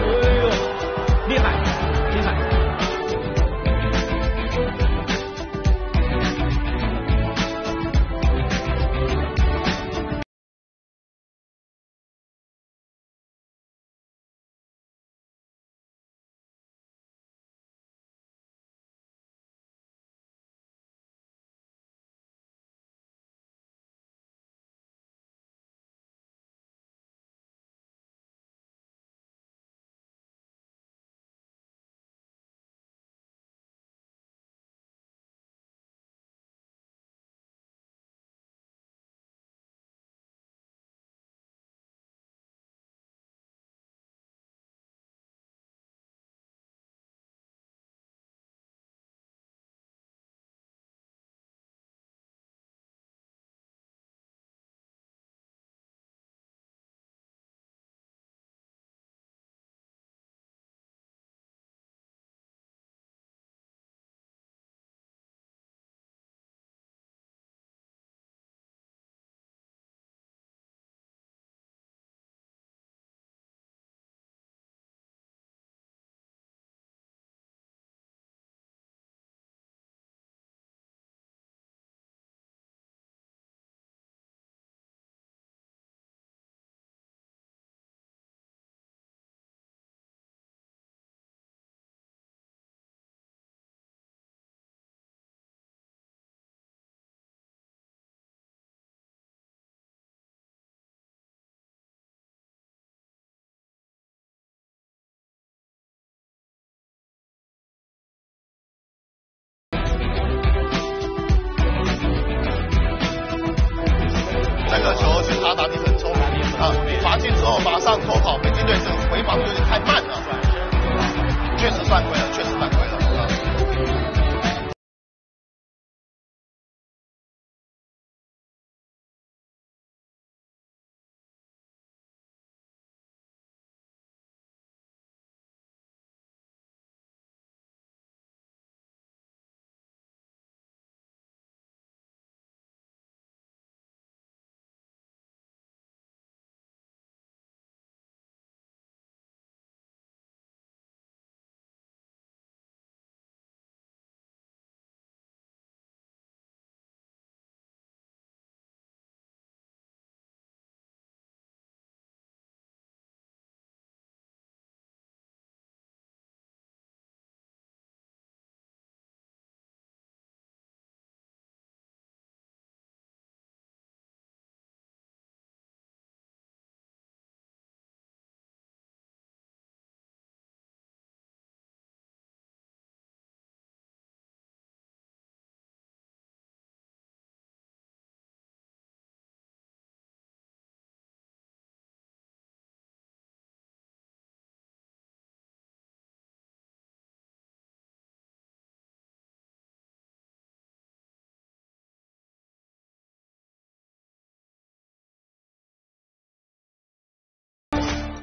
Yeah. 打打你很聪明啊罚进之后马上脱跑北京队回防有点太慢了。确实犯规了确实犯规了。